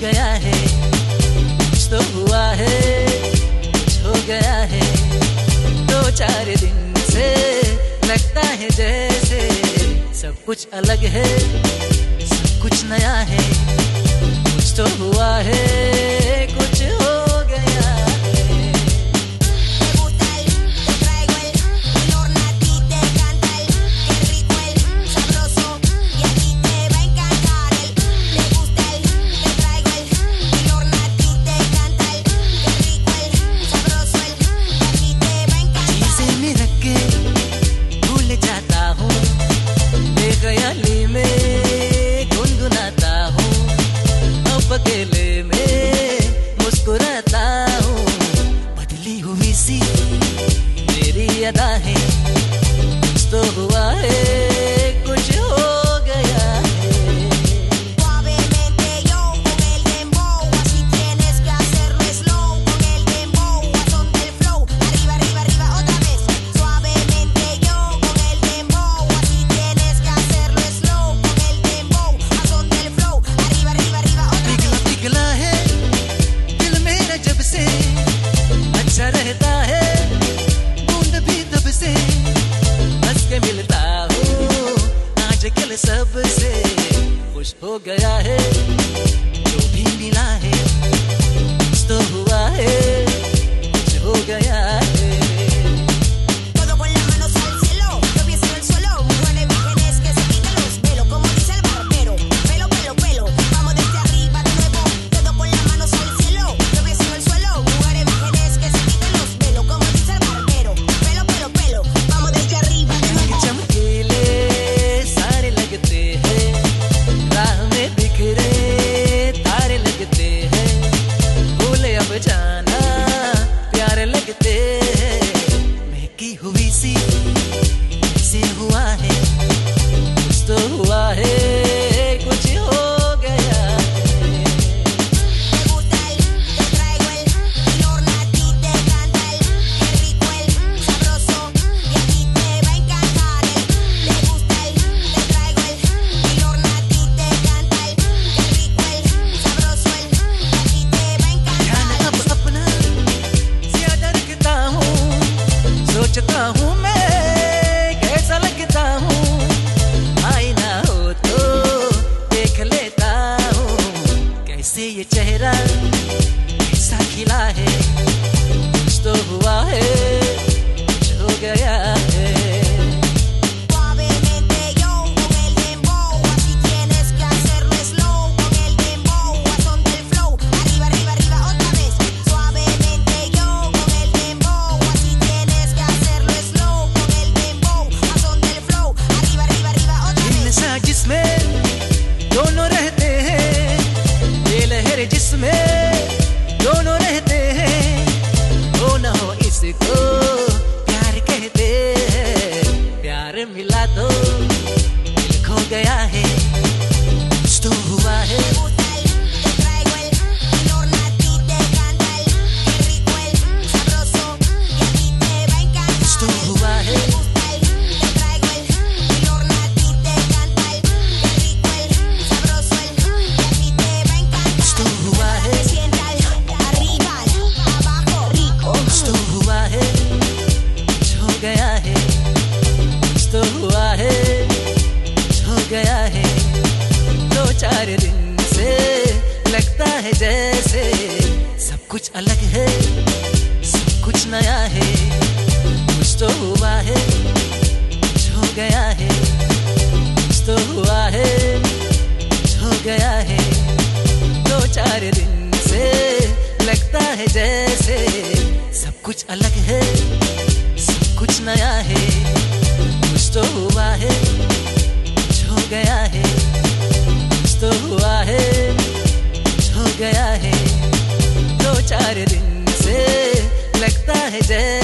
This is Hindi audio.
गया है कुछ तो हुआ है कुछ हो गया है। दो चार दिन से लगता है जैसे सब कुछ अलग है, सब कुछ नया है, कुछ तो हुआ है। सी मेरी अदा है सबसे खुश हो गया है जो भी मिला है तो हुआ है। महकी हुई सी से हुआ है कुछ तो हुआ है। ऐसे ये चेहरा ऐसा खिला है कुछ तो हुआ है हो गया है No, no. मेरे जिसमें दोनों रहते जैसे। सब कुछ अलग है, सब कुछ नया है। कुछ तो हुआ है, कुछ हो गया है। कुछ तो हुआ है, कुछ हो गया है। दो चार दिन से लगता है जैसे। सब कुछ अलग है, सब कुछ नया है। कुछ तो हुआ है, कुछ हो गया है। कुछ तो हुआ है। है चार दिन से लगता है जैसे